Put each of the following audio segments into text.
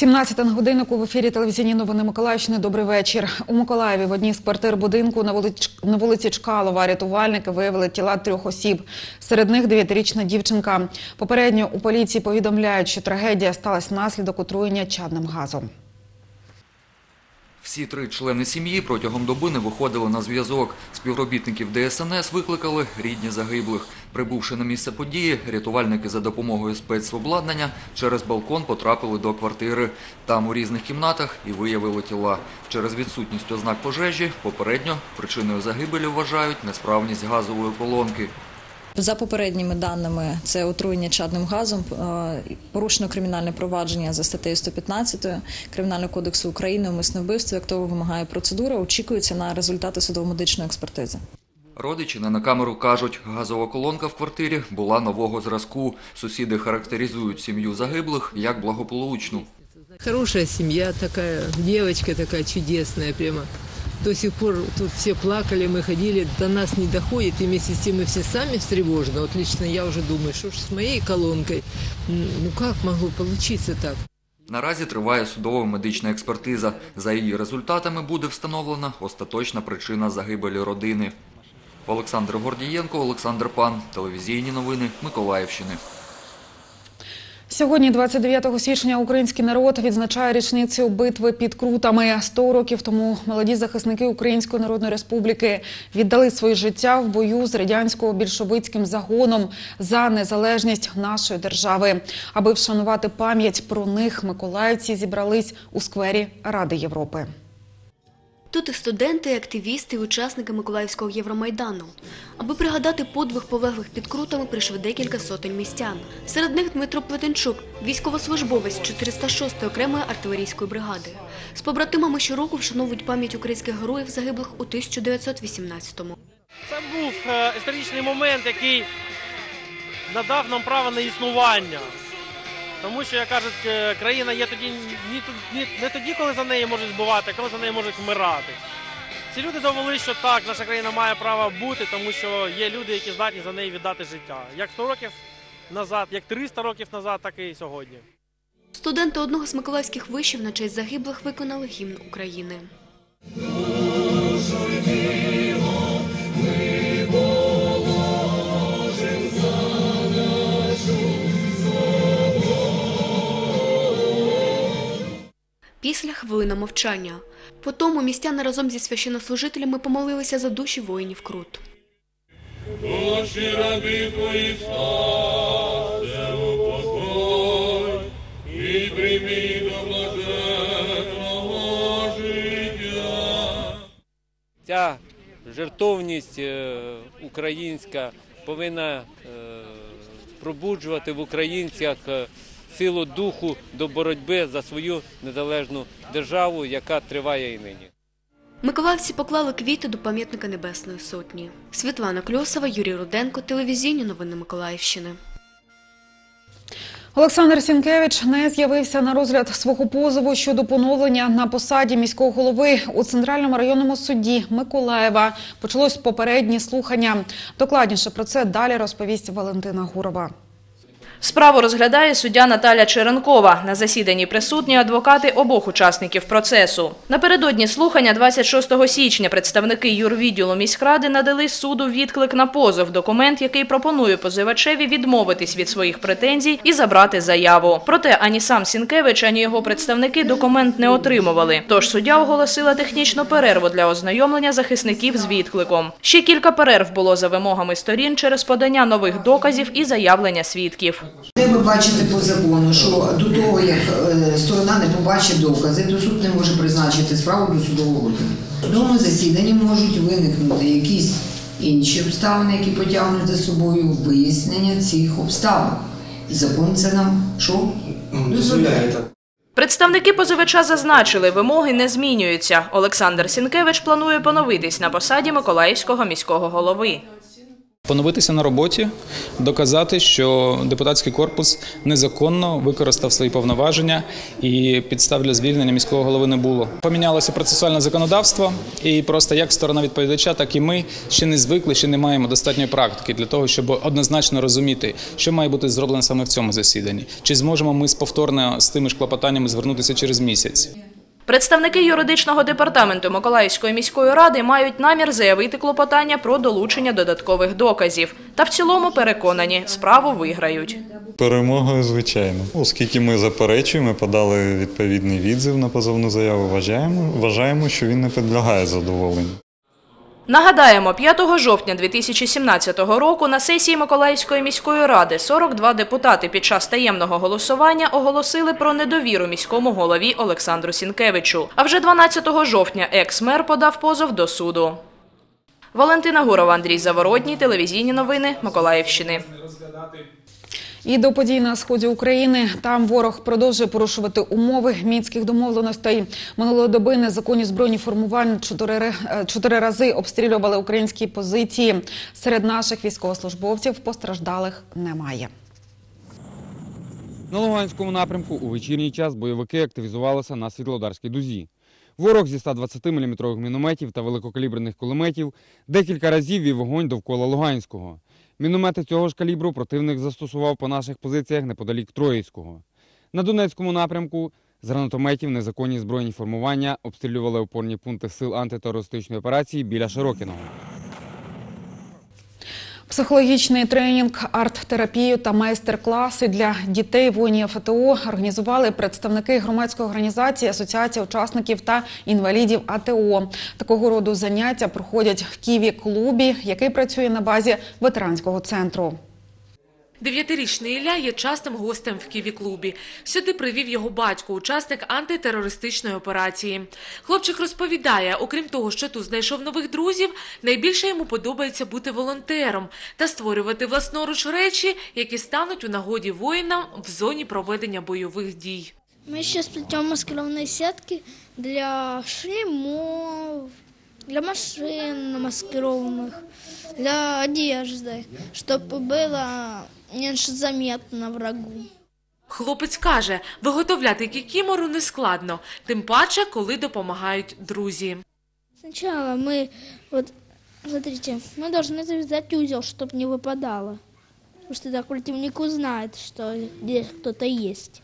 17 на годиннику в ефірі телевізійні новини Миколаївщини. Добрий вечір. У Миколаєві в одній з квартир будинку на вулиці, на вулиці Чкалова рятувальники виявили тіла трьох осіб. Серед них дев'ятирічна дівчинка. Попередньо у поліції повідомляють, що трагедія сталася внаслідок отруєння чадним газом. Всі три члени сім'ї протягом доби не виходили на зв'язок. Співробітників ДСНС викликали рідні загиблих. Прибувши на місце події, рятувальники за допомогою спецобладнання через балкон потрапили до квартири. Там у різних кімнатах і виявили тіла. Через відсутність ознак пожежі попередньо причиною загибелі вважають несправність газової колонки. За попередніми даними, це отруєння чадним газом. е, Порушено кримінальне провадження за статтею 115 Кримінального кодексу України умисне вбивство, як того вимагає процедура. Очікується на результати судово-медичної експертизи. Родичі не на камеру кажуть, газова колонка в квартирі була нового зразку. Сусіди характеризують сім'ю загиблих як благополучну. Хорошая семья такая, девочка такая чудесная прямо. До сих пор тут все плакали, мы ходили, до нас не доходит, и вместе с тем мы все сами встревожены. Вот лично я уже думаю, что ж с моей колонкой, М, ну как могло получиться так? Наразі триває судово медична експертиза. За її результатами буде встановлена остаточна причина загибелі родини. Олександр Гордієнко, Олександр Пан. Телевізійні новини Миколаївщини. Сьогодні, 29 січня, український народ відзначає річницю битви під Крутами. Сто років тому молоді захисники Української Народної Республіки віддали своє життя в бою з радянсько-більшовицьким загоном за незалежність нашої держави. Аби вшанувати пам'ять про них, миколаївці зібрались у сквері Ради Європи. Тут і студенти, і активісти, і учасники Миколаївського Євромайдану. Аби пригадати подвиг полеглих під крутами, прийшли декілька сотень містян. Серед них Дмитро Плетенчук, військовослужбовець 406-ї окремої артилерійської бригади. З побратимами щороку вшановують пам'ять українських героїв, загиблих у 1918-му. Це був е, історичний момент, який надав нам право на існування. Тому що, як кажуть, е, країна є тоді не тоді, коли за неї можуть збивати, а коли за неї можуть вмирати. Ці люди довели, що так, наша країна має право бути, тому що є люди, які здатні за неї віддати життя. Як 100 років назад, як 300 років назад, так і сьогодні. Студенти одного з миколаївських вишів на честь загиблих виконали гімн України. Хвилина мовчання. По тому містяни разом зі священнослужителями помолилися за душі воїнів Крут. Душі раби твої встався у покой і прийми до блаженного життя. ця жертовність е, українська повинна е, пробуджувати в українцях е, силу духу до боротьби за свою незалежну державу, яка триває і нині. Миколаївці поклали квіти до пам'ятника Небесної Сотні. Світлана Кльосова, Юрій Руденко, телевізійні новини Миколаївщини. Олександр Сінкевич не з'явився на розгляд свого позову щодо поновлення на посаді міського голови у центральному районному суді Миколаєва. Почалось попередні слухання. Докладніше про це далі розповість Валентина Гурова. Справу розглядає суддя Наталя Черенкова. На засіданні присутні адвокати обох учасників процесу. Напередодні слухання 26 січня представники юрвідділу міськради надали суду відклик на позов, документ, який пропонує позивачеві відмовитись від своїх претензій і забрати заяву. Проте ані сам Сінкевич, ані його представники документ не отримували. Тож суддя оголосила технічну перерву для ознайомлення захисників з відкликом. Ще кілька перерв було за вимогами сторін через подання нових доказів і заявлення свідків. Треба бачити по закону, що до того, як е, сторона не побачить докази, то суд не може призначити справу до судового розгляду. В судовому засіданні можуть виникнути якісь інші обставини, які потягнуть за собою вияснення цих обставин. І закон це нам що? Дозволяє. Представники позивача зазначили, вимоги не змінюються. Олександр Сінкевич планує поновитись на посаді Миколаївського міського голови. Поновитися на роботі, доказати, що депутатський корпус незаконно використав свої повноваження і підстав для звільнення міського голови не було. Помінялося процесуальне законодавство, і просто як сторона відповідача, так і ми ще не звикли, ще не маємо достатньої практики для того, щоб однозначно розуміти, що має бути зроблено саме в цьому засіданні. Чи зможемо ми з повторно з тими ж клопотаннями звернутися через місяць? Представники юридичного департаменту Миколаївської міської ради мають намір заявити клопотання про долучення додаткових доказів. Та в цілому переконані, справу виграють. Перемогою, звичайно. Оскільки ми заперечуємо, подали відповідний відзив на позовну заяву, вважаємо, вважаємо, що він не підлягає задоволенню. Нагадаємо, 5 жовтня 2017 року на сесії Миколаївської міської ради 42 депутати під час таємного голосування оголосили про недовіру міському голові Олександру Сінкевичу. А вже 12 жовтня екс-мер подав позов до суду. Валентина Гурова, Андрій Заворотній, телевізійні новини Миколаївщини. І до подій на сході України там ворог продовжує порушувати умови мінських домовленостей. Минулої доби незаконні збройні формування чотири, е, чотири рази обстрілювали українські позиції. Серед наших військовослужбовців постраждалих немає. На Луганському напрямку у вечірній час бойовики активізувалися на Світлодарській дузі. Ворог зі 120-мм мінометів та великокаліберних кулеметів декілька разів вів вогонь довкола Луганського. Міномети цього ж калібру противник застосував по наших позиціях неподалік Троїцького. На Донецькому напрямку з гранатометів незаконні збройні формування обстрілювали опорні пункти сил антитерористичної операції біля Широкіного. Психологічний тренінг, арт-терапію та майстер-класи для дітей воїнів АТО організували представники громадської організації Асоціація учасників та інвалідів АТО. Такого роду заняття проходять в Києві клубі, який працює на базі ветеранського центру. Дев'ятирічний Ілля є частим гостем в Ківі-клубі. Сюди привів його батько, учасник антитерористичної операції. Хлопчик розповідає, окрім того, що тут знайшов нових друзів, найбільше йому подобається бути волонтером та створювати власноруч речі, які стануть у нагоді воїнам в зоні проведення бойових дій. Мы сейчас плетем маскировные сетки для шлемов, для машин маскированных, для одежды, чтобы было меньше заметно врагу. Хлопець каже, виготовляти кікімору не складно, тим паче, коли допомагають друзі. Сначала мы, вот, смотрите, мы должны завязать узел, чтобы не выпадало. Потому что так противник узнает, что здесь кто-то есть.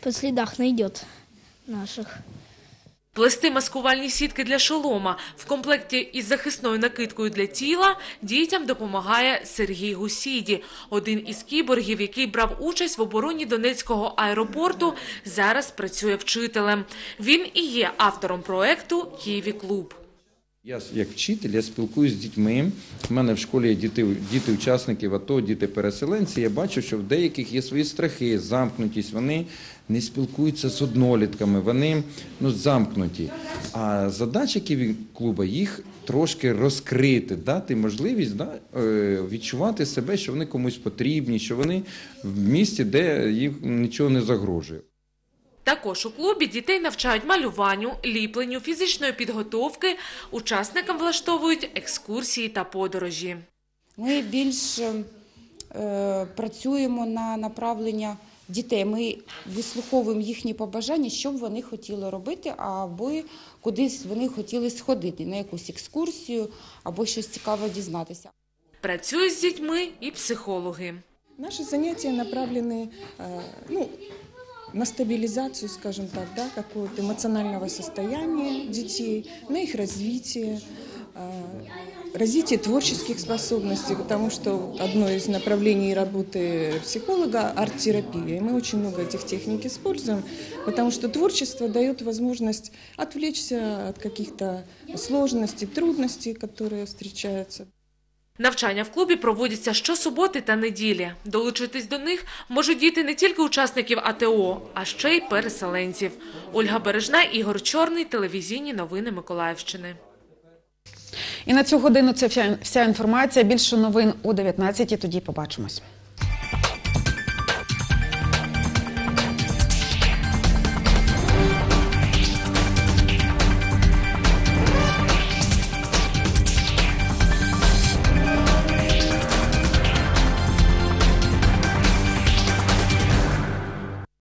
По следах найдет наших. Плести маскувальні сітки для шолома в комплекті із захисною накидкою для тіла дітям допомагає Сергій Гусіді, один із кіборгів, який брав участь в обороні Донецького аеропорту, зараз працює вчителем. Він і є автором проекту Києві Клуб. Я як вчитель, я спілкуюся з дітьми. У мене в школі є діти, діти учасників АТО, діти переселенці. Я бачу, що в деяких є свої страхи, замкнутість. Вони не спілкуються з однолітками, вони ну, замкнуті. А задача клуба їх трошки розкрити, дати можливість да, е, відчувати себе, що вони комусь потрібні, що вони в місті, де їм нічого не загрожує. Також у клубі дітей навчають малюванню, ліпленню, фізичної підготовки. Учасникам влаштовують екскурсії та подорожі. Ми більше е, працюємо на направлення дітей. Ми вислуховуємо їхні побажання, що б вони хотіли робити, або кудись вони хотіли сходити на якусь екскурсію або щось цікаве дізнатися. Працюють з дітьми і психологи. Наши занятия направлены э, ну, на стабилизацию, скажем так, да, какого-то эмоционального состояния детей, на их развитие, э, развитие творческих способностей, потому что одно из направлений работы психолога – арт-терапия. И мы очень много этих техник используем, потому что творчество дает возможность отвлечься от каких-то сложностей, трудностей, которые встречаются. Навчання в клубі проводяться щосуботи та неділі. Долучитись до них можуть діти не тільки учасників АТО, а ще й переселенців. Ольга Бережна, Ігор Чорний, телевізійні новини Миколаївщини. І на цю годину це вся- інформація. Більше новин о 19 Тоді побачимось.